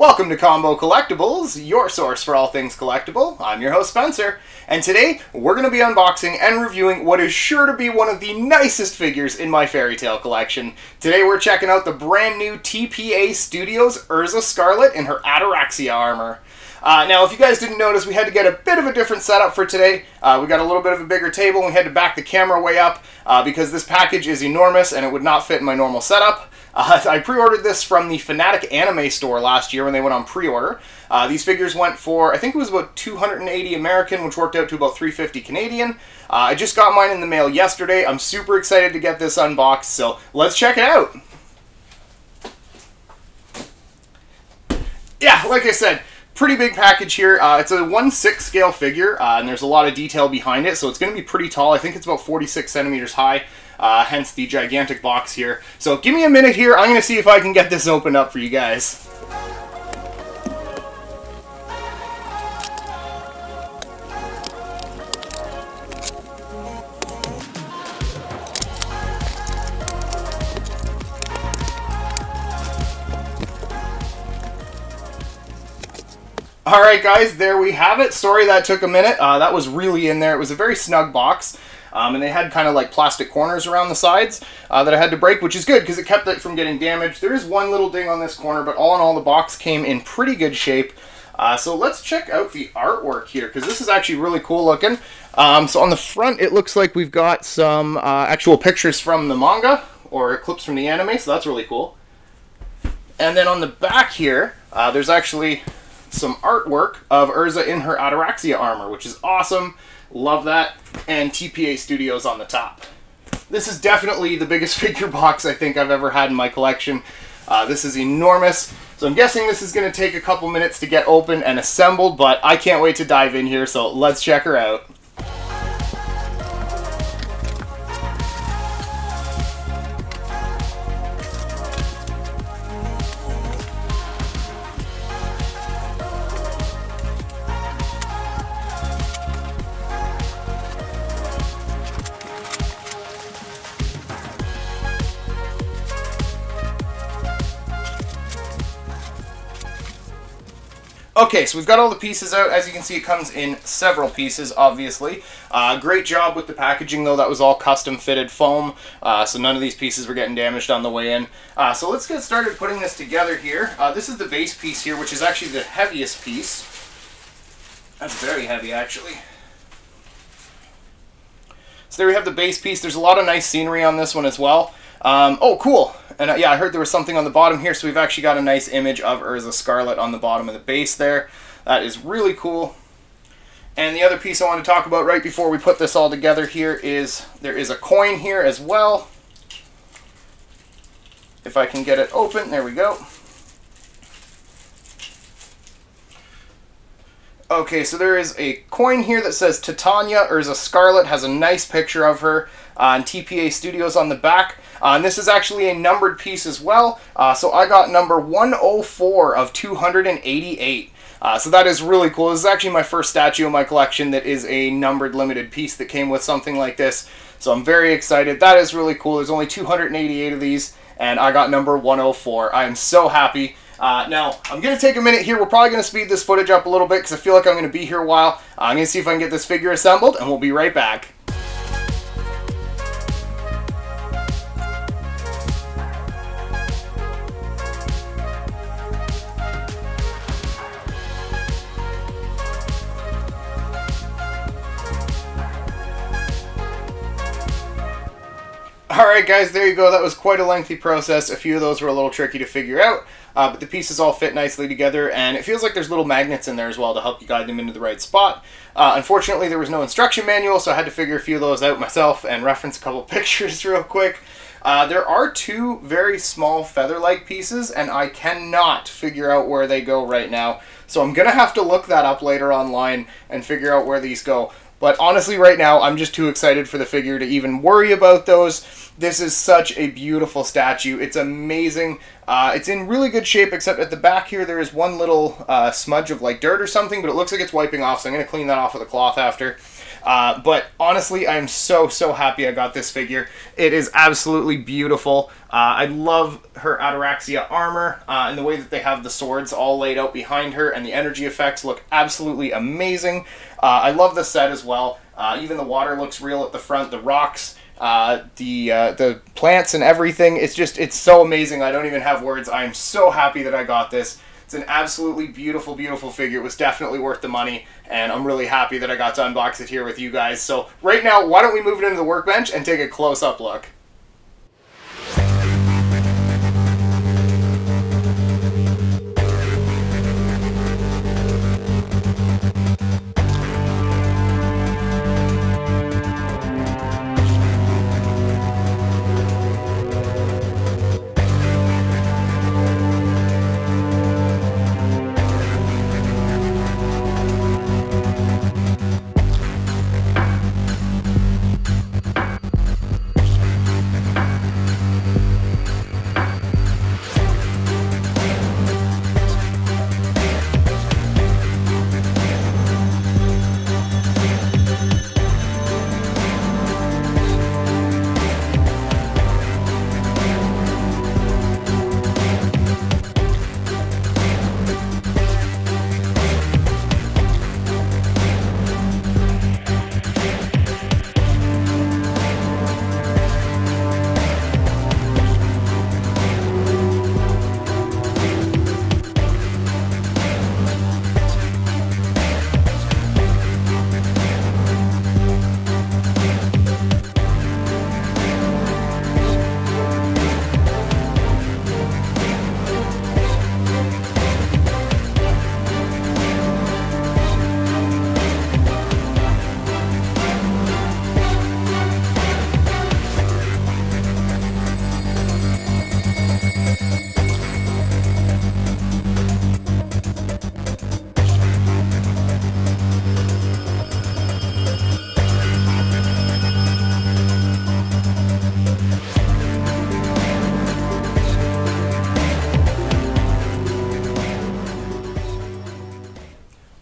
Welcome to Combo Collectibles, your source for all things collectible. I'm your host Spencer, and today we're going to be unboxing and reviewing what is sure to be one of the nicest figures in my Fairy Tail collection. Today we're checking out the brand new TPA Studios Erza Scarlet in her Ataraxia armor. Uh, now, if you guys didn't notice, we had to get a bit of a different setup for today. Uh, we got a little bit of a bigger table, and we had to back the camera way up uh, because this package is enormous and it would not fit in my normal setup. Uh, I pre-ordered this from the Fanatic Anime store last year when they went on pre-order. Uh, these figures went for, I think it was about 280 American, which worked out to about 350 Canadian. Uh, I just got mine in the mail yesterday. I'm super excited to get this unboxed, so let's check it out. Yeah, like I said, pretty big package here. Uh, it's a 1-6 scale figure, uh, and there's a lot of detail behind it, so it's going to be pretty tall. I think it's about 46 centimeters high uh, hence the gigantic box here. So give me a minute here, I'm going to see if I can get this opened up for you guys. Alright guys, there we have it. Sorry that took a minute. Uh, that was really in there. It was a very snug box. Um, and they had kind of like plastic corners around the sides uh, that I had to break, which is good because it kept it from getting damaged. There is one little ding on this corner, but all in all, the box came in pretty good shape. Uh, so let's check out the artwork here because this is actually really cool looking. Um, so on the front, it looks like we've got some uh, actual pictures from the manga or clips from the anime, so that's really cool. And then on the back here, uh, there's actually some artwork of Erza in her Ataraxia armor, which is awesome. Love that. And TPA Studios on the top. This is definitely the biggest figure box I think I've ever had in my collection. Uh, this is enormous. So I'm guessing this is going to take a couple minutes to get open and assembled, but I can't wait to dive in here, so let's check her out. Okay, so we've got all the pieces out. As you can see, it comes in several pieces, obviously. Uh, great job with the packaging, though. That was all custom-fitted foam, uh, so none of these pieces were getting damaged on the way in. Uh, so let's get started putting this together here. Uh, this is the base piece here, which is actually the heaviest piece. That's very heavy, actually. So there we have the base piece. There's a lot of nice scenery on this one as well. Um, oh, cool. And uh, yeah, I heard there was something on the bottom here, so we've actually got a nice image of Erza Scarlet on the bottom of the base there. That is really cool. And the other piece I want to talk about right before we put this all together here is there is a coin here as well. If I can get it open, there we go. Okay, so there is a coin here that says Titania Erza Scarlet, has a nice picture of her on TPA Studios on the back. Uh, and this is actually a numbered piece as well. Uh, so I got number 104 of 288. Uh, so that is really cool. This is actually my first statue in my collection that is a numbered limited piece that came with something like this. So I'm very excited. That is really cool. There's only 288 of these, and I got number 104. I am so happy. Uh, now, I'm going to take a minute here. We're probably going to speed this footage up a little bit because I feel like I'm going to be here a while. I'm going to see if I can get this figure assembled, and we'll be right back. Alright guys, there you go. That was quite a lengthy process. A few of those were a little tricky to figure out, uh, but the pieces all fit nicely together, and it feels like there's little magnets in there as well to help you guide them into the right spot. Uh, unfortunately, there was no instruction manual, so I had to figure a few of those out myself and reference a couple pictures real quick. Uh, there are two very small feather-like pieces, and I cannot figure out where they go right now. So I'm going to have to look that up later online and figure out where these go. But honestly, right now, I'm just too excited for the figure to even worry about those. This is such a beautiful statue. It's amazing. Uh, it's in really good shape, except at the back here, there is one little uh, smudge of like dirt or something, but it looks like it's wiping off, so I'm going to clean that off with a cloth after. Uh, but honestly, I'm so, so happy I got this figure. It is absolutely beautiful. Uh, I love her Ataraxia armor uh, and the way that they have the swords all laid out behind her and the energy effects look absolutely amazing. Uh, I love the set as well. Uh, even the water looks real at the front. The rocks uh, the uh, the plants and everything. It's just it's so amazing. I don't even have words. I am so happy that I got this. It's an absolutely beautiful, beautiful figure. It was definitely worth the money, and I'm really happy that I got to unbox it here with you guys. So right now, why don't we move it into the workbench and take a close-up look.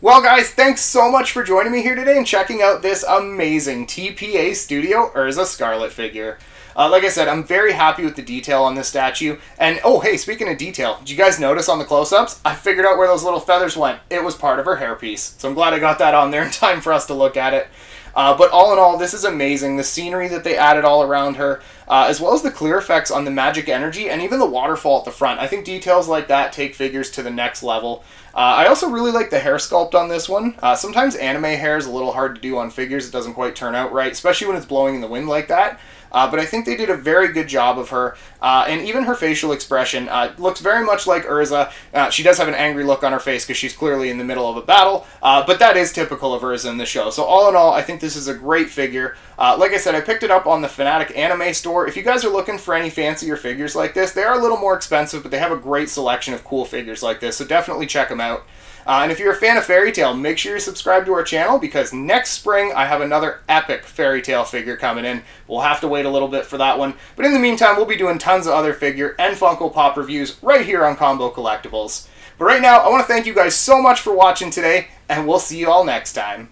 Well, guys, thanks so much for joining me here today and checking out this amazing TPA Studio Erza Scarlet figure. Uh, like I said, I'm very happy with the detail on this statue. And, oh, hey, speaking of detail, did you guys notice on the close-ups? I figured out where those little feathers went. It was part of her hairpiece. So I'm glad I got that on there in time for us to look at it. Uh, but all in all, this is amazing. The scenery that they added all around her, uh, as well as the clear effects on the magic energy and even the waterfall at the front. I think details like that take figures to the next level. Uh, I also really like the hair sculpt on this one. Uh, sometimes anime hair is a little hard to do on figures. It doesn't quite turn out right, especially when it's blowing in the wind like that. Uh, but I think they did a very good job of her, uh, and even her facial expression uh, looks very much like Erza. Uh, she does have an angry look on her face because she's clearly in the middle of a battle, uh, but that is typical of Erza in the show. So all in all, I think this is a great figure. Like I said, I picked it up on the Fanatic Anime store. If you guys are looking for any fancier figures like this, they are a little more expensive, but they have a great selection of cool figures like this, so definitely check them out. Uh, and if you're a fan of Fairy Tail, make sure you subscribe to our channel because next spring I have another epic Fairy Tail figure coming in. We'll have to wait a little bit for that one. But in the meantime, we'll be doing tons of other figure and Funko Pop reviews right here on Combo Collectibles. But right now, I want to thank you guys so much for watching today, and we'll see you all next time.